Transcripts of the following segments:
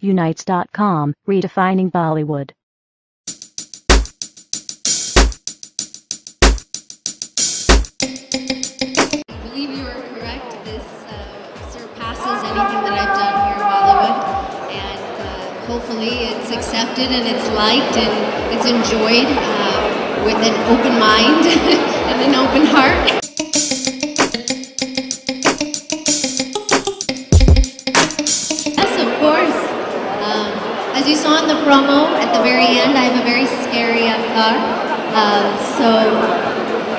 Unites.com, redefining Bollywood. I believe you are correct. This uh, surpasses anything that I've done here in Bollywood. And uh, hopefully it's accepted and it's liked and it's enjoyed uh, with an open mind and an open heart. You saw in the promo, at the very end, I have a very scary avatar. Um, so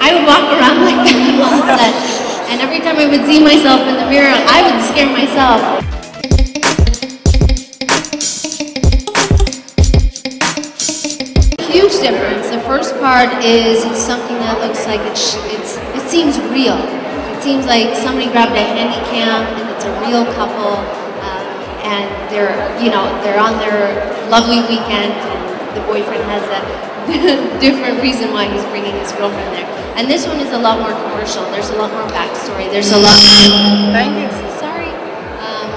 I would walk around like that on set. And every time I would see myself in the mirror, I would scare myself. Huge difference. The first part is something that looks like it's, it's it seems real. It seems like somebody grabbed a handy cam and it's a real couple, and they're you know they're on their lovely weekend, and the boyfriend has a different reason why he's bringing his girlfriend there. And this one is a lot more commercial. There's a lot more backstory. There's a lot. Thank you. Sorry. Um,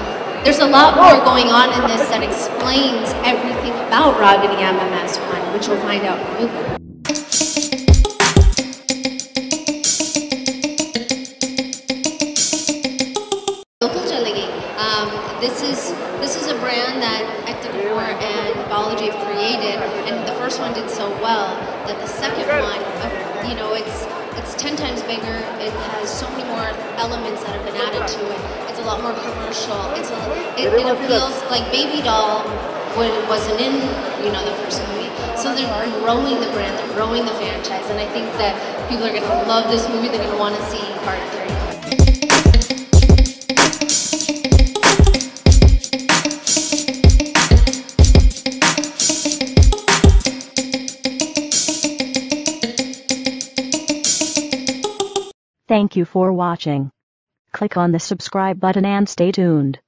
there's a lot more going on in this that explains everything about Ragini MMS1, which you'll find out in the movie. Um, this is this is a brand that Ekta Kapoor and Balaji have created, and the first one did so well that the second one, uh, you know, it's it's ten times bigger. It has so many more elements that have been added to it. It's a lot more commercial. It's a, it, it appeals like Baby Doll wa- wasn't in you know the first movie, so they're growing the brand, they're growing the franchise, and I think that people are gonna love this movie. They're gonna want to see part three. Thank you for watching. Click on the subscribe button and stay tuned.